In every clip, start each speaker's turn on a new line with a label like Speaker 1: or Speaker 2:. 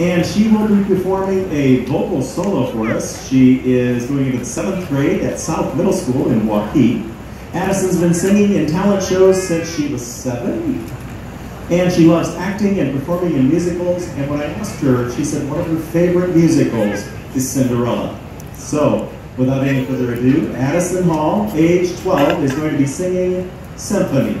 Speaker 1: And she will be performing a vocal solo for us. She is going into the seventh grade at South Middle School in Waukee. Addison's been singing in talent shows since she was seven. And she loves acting and performing in musicals. And when I asked her, she said one of her favorite musicals is Cinderella. So, without any further ado, Addison Hall, age 12, is going to be singing Symphony.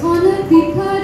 Speaker 1: gonna be.